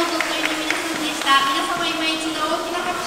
総督会の皆さんでした皆様今一度大きな拍手